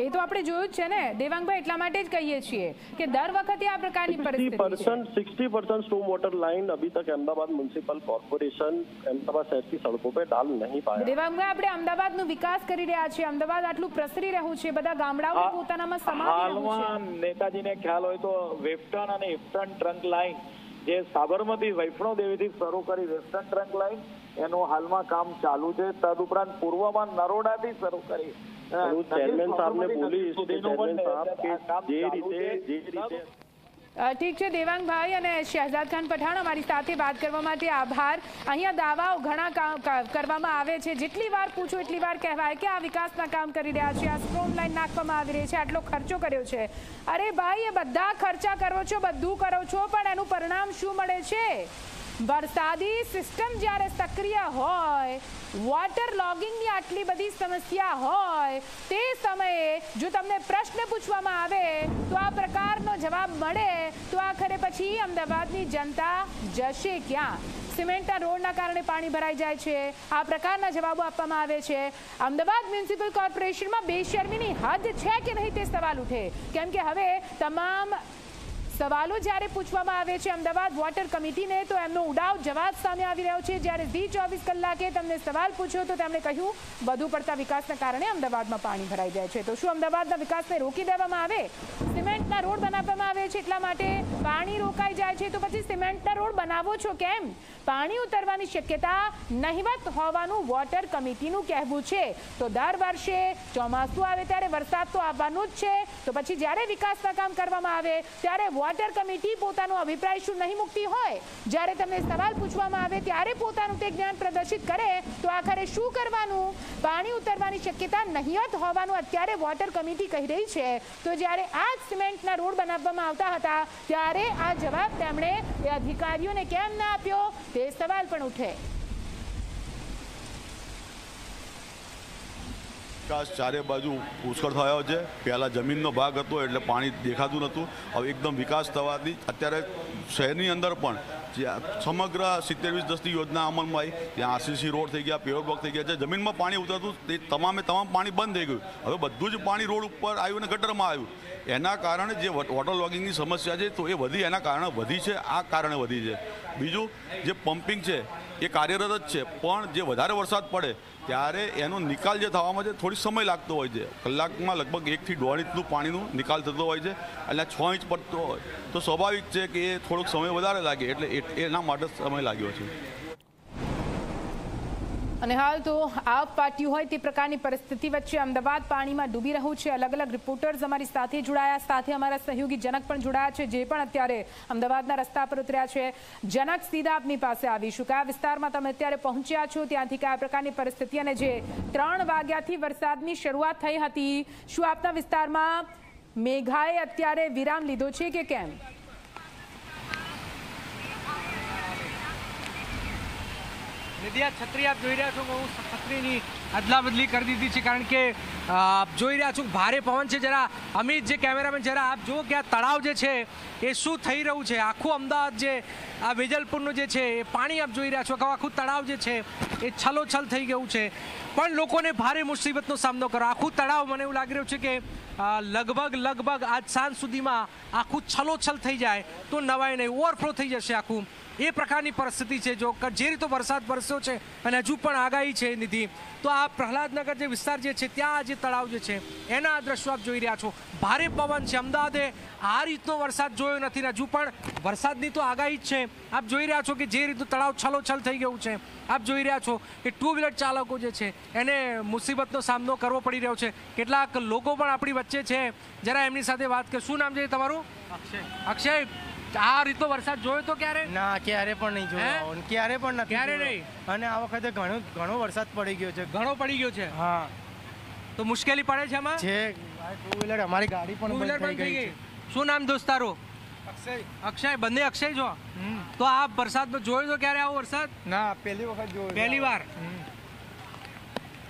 એ તો આપણે જોયું જ છે ને દેવાંગભાઈ એટલા માટે જ કહીએ છીએ કે દર વખતે આ પ્રકારની सिक्सटी પરિસ્થિતિ છે percent sixty percent storm water line अभी तक अहमदाबाद म्यूनसिपल कॉरपोरेशन अहमदाबाद शहर की सड़कों पे डाल नहीं पाया દેવાંગભાઈ આપણે અમદાવાદનો વિકાસ કરી રહ્યા છીએ અમદાવાદ આટલું પ્રસરી રહ્યું છે બધા ગામડાઓ પોતાનામાં સમાવી રહ્યું છે હાલમાં નેતાજીને ખ્યાલ હોય તો વેસ્ટર્ન અને ઇસ્ટર્ન ટ્રંક લાઇન જે સાબરમતી વૈષ્ણો દેવીથી શરૂ કરી વેસ્ટર્ન ટ્રંક લાઇન એનું હાલમાં કામ ચાલુ છે તદુપરાંત પૂર્વમાં નરોડાથી શરૂ કરી અ, હું નદીર ચેરમેન સાહેબને બોલીશ નદી કે સુધીનું ચેરમેન સાહેબ કે જે રીતે જે રીતે ઠીક છે દેવાંગભાઈ અને શહેજાદ ખાન પઠાણ અમારી સાથે વાત કરવા માટે આભાર. અહીંયા દાવાઓ ઘણા કામ કરવામાં આવે છે. જેટલી વાર પૂછો એટલી વાર કહેવાય કે આ વિકાસના કામ કરી રહ્યા છે. આ સ્ટ્રોમ લાઈન નાખવામાં આવી રહી છે. આટલો ખર્ચો કર્યો છે. અરે ભાઈ એ બધા ખર્ચા કરો છો બધું કરો છો પણ એનું પરિણામ શું મળે છે? વરસાદી સિસ્ટમ જ્યારે સક્રિય હોય વોટર લોગિંગની આટલી બધી સમસ્યા હોય, તે સમયે જો તમને પ્રશ્ન પૂછવામાં આવે, તો આ પ્રકારનો જવાબ મળે, તો આખરે પછી અમદાવાદની જનતા જશે ક્યાં? સિમેન્ટના રોડના કારણે પાણી ભરાઈ જાય છે. આ પ્રકારના જવાબો આપવામાં આવે છે. અમદાવાદ મ્યુનિસિપલ કોર્પોરેશનમાં બેશરમીની હદ છે કે નહીં તે સવાલ ઉઠે. કેમ કે હવે તમામ સવાલો જ્યારે પૂછવામાં આવે છે અમદાવાદ વોટર કમિટીને, તો એમનો ઉડાવ જવાબ સામે આવી રહ્યો છે. જ્યારે ઝી ચોવીસ કલાકે તમને સવાલ પૂછ્યો, તો તેમણે કહ્યું, વધુ પડતા વિકાસના કારણે અમદાવાદમાં પાણી ભરાઈ જાય છે. તો શું અમદાવાદના વિકાસને રોકી દેવામાં આવે? સિમેન્ટના રોડ બનાવવામાં આવે છે એટલા માટે પાણી રોકાઈ જાય છે. તો પછી સિમેન્ટના રોડ બનાવો છો કેમ? પાણી ઉતરવાની શક્યતા નહિવત હોવાનું વોટર કમિટીનું કહેવું છે. તો દર વર્ષે ચોમાસું આવે ત્યારે વરસાદ તો આવવાનું જ છે. તો પછી જ્યારે વિકાસના કામ કરવામાં આવે, ત્યારે વોટર કમિટી પોતાનો અભિપ્રાય શું નહીં મૂકતી હોય, જ્યારે તમને સવાલ પૂછવામાં આવે ત્યારે પોતાનું તે જ્ઞાન પ્રદર્શિત કરે, તો આખરે શું કરવાનું? પાણી ઉતરવાની શક્યતા નહિયત હોવાનું અત્યારે વોટર કમિટી કહી રહી છે. તો જ્યારે આ સિમેન્ટના રોડ બનાવવામાં આવતા હતા, ત્યારે આ જવાબ તેમણે અધિકારીઓને કેમ ના આપ્યો? તે સવાલ પણ ઉઠે. વિકાસ ચારે બાજુ પુષ્કળ થયો છે. પહેલાં જમીનનો ભાગ હતો એટલે પાણી દેખાતું નહોતું. હવે એકદમ વિકાસ થવાથી અત્યારે શહેરની અંદર પણ સમગ્ર સિત્તેર વીસ દસની યોજના અમલમાં આવી. ત્યાં આરસીસી રોડ થઈ ગયા પેવર બ્લોક થઈ ગયા છે. જમીનમાં પાણી ઉતરતું, તે તમામે તમામ પાણી બંધ થઈ ગયું. હવે બધું જ પાણી રોડ ઉપર આવ્યું અને ગટરમાં આવ્યું. એના કારણે જે વોટર લોગિંગની સમસ્યા છે, તો એ વધી, એના કારણે વધી છે, આ કારણે વધી છે. બીજું, જે પમ્પિંગ છે, એ કાર્યરત જ છે. પણ જે વધારે વરસાદ પડે ત્યારે એનો નિકાલ જે થવામાં છે, થોડી સમય લાગતો હોય છે. કલાકમાં લગભગ એકથી દોઢ ઇંચનું પાણીનું નિકાલ થતો હોય છે અને છ ઇંચ પડતો હોય. તો સ્વાભાવિક છે કે એ થોડોક સમય વધારે લાગે, એટલે એના માટે સમય લાગ્યો છે. અને હાલ તો આપ પાટ્યું હોય તે પ્રકારની પરિસ્થિતિ વચ્ચે અમદાવાદ પાણીમાં ડૂબી રહ્યું છે. અલગ અલગ રિપોર્ટર્સ અમારી સાથે જોડાયા. સાથે અમારા સહયોગી જનક પણ જોડાયા છે, જે પણ અત્યારે અમદાવાદના રસ્તા પર ઉતર્યા છે. જનક સીધા આપની પાસે આવીશું કયા વિસ્તારમાં તમે અત્યારે પહોંચ્યા છો, ત્યાંથી કયા પ્રકારની પરિસ્થિતિ અને જે ત્રણ વાગ્યાથી વરસાદની શરૂઆત થઈ હતી, શું આપના વિસ્તારમાં મેઘાએ અત્યારે વિરામ લીધો છે કે કેમ? નિધિ છત્રી આપ જોઈ રહ્યા છો હું છત્રીની અદલા બદલી કરી દીધી છે કારણ કે આપ જોઈ રહ્યા છો ભારે પવન છે. જરા અમિત જે કેમેરામેન, જરા આપ જુઓ કે આ તળાવ જે છે, એ શું થઈ રહ્યું છે? આખું અમદાવાદ જે, આ વેજલપુરનું જે છે, એ પાણી આપ જોઈ રહ્યા છો. આખું તળાવ જે છે, એ છલોછલ થઈ ગયું છે. પણ લોકોને ભારે મુસીબતનો સામનો કરો. આખું તળાવ મને એવું લાગી રહ્યું છે કે લગભગ લગભગ આજ સાંજ સુધીમાં આખું છલોછલ થઈ જાય તો નવાય નહીં, ઓવરફ્લો થઈ જશે આખું. એ પ્રકારની પરિસ્થિતિ છે. જો જે રીતે વરસાદ વરસ્યો છે અને હજુ પણ આગાહી છે નિધિ, તો આ પ્રહલાદનગર જે વિસ્તાર જે છે ત્યાં જે તળાવ જે છે એના આ દ્રશ્યો આપ જોઈ રહ્યા છો. ભારે પવન છે. અમદાવાદે આ રીતનો વરસાદ જોયો નથી હજુ પણ વરસાદની તો આગાહી જ છે. આપ જોઈ રહ્યા છો કે જે રીતનું તળાવ છલોછલ થઈ ગયું છે. આપ જોઈ રહ્યા છો કે ટુ વ્હીલર ચાલકો જે છે એને મુસીબતનો સામનો કરવો પડી રહ્યો છે. કેટલાક લોકો પણ આપણી વચ્ચે છે. જરા એમની સાથે વાત કે શું નામ છે તમારું? અક્ષય. અક્ષય. આ રીતનો વરસાદ જોયો તો ક્યારે? ના ક્યારે પણ નહીં જોયો. ક્યારે પણ નથી ક્યારે નહીં? અને આ વખતે ઘણો ઘણો વરસાદ પડી ગયો છે. ઘણો પડી ગયો છે? હા. તો મુશ્કેલી પડે છે આમાં? છે. ટુ વ્હીલર અમારી ગાડી પણ બંધ થઈ ગઈ શું નામ દોસ્ત તારું અક્ષય. અક્ષય બંને અક્ષય છો? તો આ વરસાદમાં જોયો તો ક્યારે આવો વરસાદ? ના પહેલી વખત જોયો પહેલી વાર?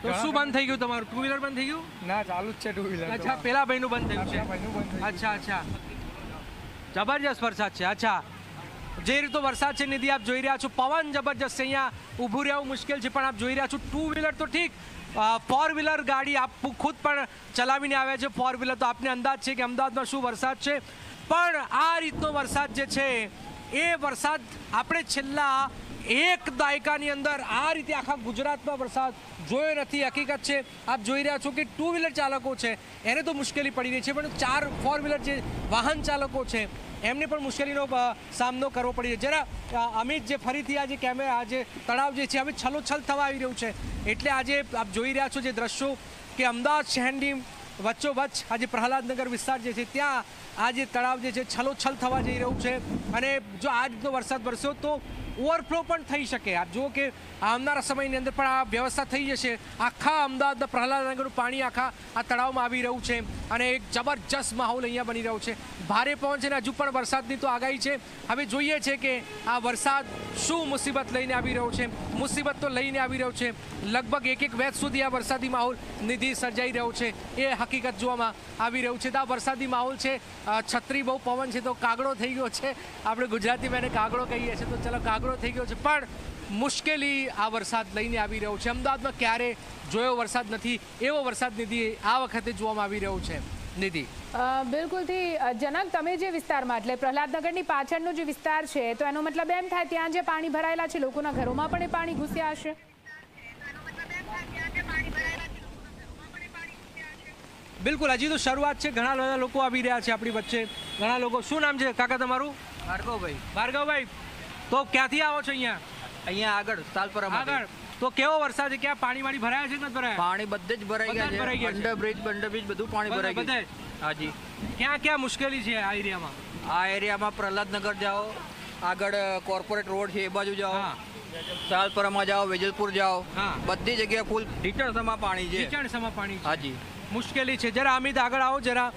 તો શું બંધ થઈ ગયું તમારું? ટુ વ્હીલર બંધ થઈ ગયું? ના ચાલુ જ છે ટુ વ્હીલર અચ્છા પેલા ભાઈનું બંધ થયું છે. અચ્છા અચ્છા. જબરજસ્ત વરસાદ છે. અચ્છા. જે રીતે વરસાદ છે નિધિ, આપ જોઈ રહ્યા છો. પવન જબરજસ્ત અહીંયા ઊભું રહેવું મુશ્કેલ છે, પણ આપ જોઈ રહ્યા છો. ટુ વ્હીલર તો ઠીક. ફોર વ્હીલર ગાડી આપ ખુદ પણ ચલાવીને આવ્યા છે. ફોર વ્હીલર તો આપને અંદાજ છે કે અમદાવાદમાં શું વરસાદ છે. પણ આ રીતનો વરસાદ જે છે, એ વરસાદ આપણે છેલ્લા એક દાયકાની અંદર આ રીતે આખા ગુજરાતમાં વરસાદ જોયો નથી. હકીકત છે, આપ જોઈ રહ્યા છો કે ટુ વ્હીલર ચાલકો છે, એને તો મુશ્કેલી પડી રહી છે, પણ ચાર ફોર વ્હીલર જે વાહન ચાલકો છે, એમને પણ મુશ્કેલીનો સામનો કરવો પડી રહ્યો જરા અમિત જે ફરીથી આ જે કેમેરા, આ જે તળાવ જે છે, હવે છલોછલ થવા આવી રહ્યું છે. એટલે આજે આપ જોઈ રહ્યા છો જે દ્રશ્યો કે અમદાવાદ શહેરની વચ્ચોવચ્ચ આજે પ્રહલાદનગર વિસ્તાર જે છે, ત્યાં આ જે તળાવ જે છે, છલોછલ થવા જઈ રહ્યું છે. અને જો આ રીતનો વરસાદ વરસ્યો તો ઓવરફ્લો પણ થઈ શકે. આપ જુઓ કે આવનારા સમયની અંદર પણ આ વ્યવસ્થા થઈ જશે. આખા અમદાવાદના પ્રહલાદનગરનું પાણી આખા આ તળાવમાં આવી રહ્યું છે. અને એક જબરજસ્ત માહોલ અહીંયા બની રહ્યો છે. ભારે પવન છે અને હજુ પણ વરસાદની તો આગાહી છે. હવે જોઈએ છે કે આ વરસાદ શું મુસીબત લઈને આવી રહ્યો છે. મુસીબત તો લઈને આવી રહ્યો છે. લગભગ એક એક વેચ સુધી આ વરસાદી માહોલ નિધિ સર્જાઈ રહ્યો છે. એ હકીકત જોવામાં આવી રહ્યું છે. તો આ વરસાદી માહોલ છે છત્રી બહુ પવન છે, તો કાગડો થઈ ગયો છે. આપણે ગુજરાતીમાં એને કાગડો કહીએ છીએ. તો ચલો કાગડો થઈ ગયો છે. પણ મુશ્કેલી આ વરસાદ લઈને આવી રહ્યો છે. અમદાવાદમાં ક્યારે જોયો વરસાદ નથી એવો વરસાદ નિધિ આ વખતે જોવામાં આવી રહ્યો છે. નિધિ. બિલકુલથી જનક તમે જે વિસ્તારમાં એટલે પ્રહલાદનગરની પાછળનો જે વિસ્તાર છે તો એનો મતલબ એમ થાય ત્યાં જે પાણી ભરાયેલા છે લોકોના ઘરોમાં પણ એ પાણી ઘૂસ્યા હશે? બિલકુલ હજી તો શરૂઆત છે. ઘણા બધા લોકો આવી રહ્યા છે આપણી વચ્ચે. ઘણા લોકો શું નામ છે? કાકા તમારું? ભાર્ગવભાઈ. ભાર્ગવભાઈ તો ક્યાંથી આવો છો અહીંયા? અહીંયા આગળ તાલપરા આગળ. તો કેવો વરસાદ છે? ક્યાં પાણી વાણી ભરાયા છે કે નથી પાણી બધે જ ભરાઈ બધા ગયા છે. અંડર બ્રિજ બંડર બ્રિજ બધું પાણી ભરાઈ બધે ગયું. હાજી. ક્યાં ક્યાં મુશ્કેલી છે આ એરિયામાં? આ એરિયામાં પ્રહલાદનગર જાઓ આગળ કોર્પોરેટ રોડ છે એ બાજુ જાઓ. હા. તાલપરામાં જાઓ વેજલપુર જાઓ. બધી જગ્યાએ ફૂલ ઢીચણસમાં પાણી છે. નીચાણસામાં પાણી હાજી. મુશ્કેલી છે. જરા અમિત આગળ આવો જરા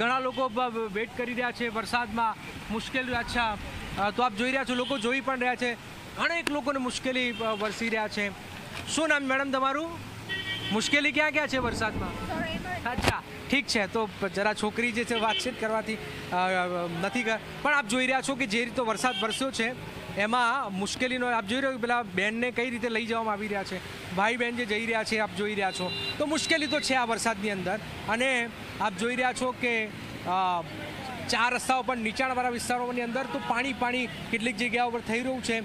ઘણા લોકો વેટ કરી રહ્યા છે વરસાદમાં. મુશ્કેલી અચ્છા. તો આપ જોઈ રહ્યા છો, લોકો જોઈ પણ રહ્યા છે. અનેક લોકોને મુશ્કેલી વરસી રહ્યા છે. શું નામ મેડમ તમારું? મુશ્કેલી ક્યાં ક્યાં છે વરસાદમાં? અચ્છા, ઠીક છે. તો જરા છોકરી જે છે, વાતચીત કરવાથી નથી પણ આપ જોઈ રહ્યા છો કે જે રીતે વરસાદ વરસ્યો છે, એમાં મુશ્કેલીનો આપ જોઈ રહ્યો પેલા બેનને કઈ રીતે લઈ જવામાં આવી રહ્યા છે? ભાઈ બહેન જે જઈ રહ્યા છે, આપ જોઈ રહ્યા છો. તો મુશ્કેલી તો છે આ વરસાદની અંદર. અને આપ જોઈ રહ્યા છો કે ચાર રસ્તાઓ પર નીચાણવાળા વિસ્તારોની અંદર તો પાણી પાણી કેટલીક જગ્યાઓ પર થઈ રહ્યું છે.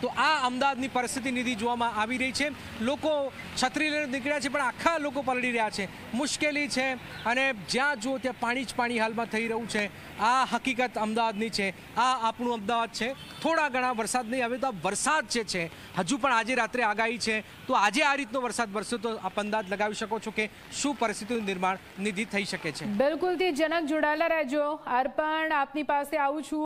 તો આ અમદાવાદની પરિસ્થિતિ નિધિ જોવામાં આવી રહી છે. લોકો છત્રી લઈને નીકળ્યા છે, પણ આખા લોકો પલળી રહ્યા છે. મુશ્કેલી છે અને જ્યાં જુઓ ત્યાં પાણી જ પાણી હાલમાં થઈ રહ્યું છે. આ હકીકત અમદાવાદની છે. આ આપણું અમદાવાદ છે. થોડા ઘણા વરસાદ નહીં, હવે તો વરસાદ જે છે, હજુ પણ આજે રાત્રે આગાહી છે. તો આજે આ રીતનો વરસાદ વરસ્યો તો આપ અંદાજ લગાવી શકો છો કે શું પરિસ્થિતિનું નિર્માણ નિધિ થઈ શકે છે. બિલકુલથી જનક જોડાયેલા રહેજો. અર્પણ આપની પાસે આવું છું.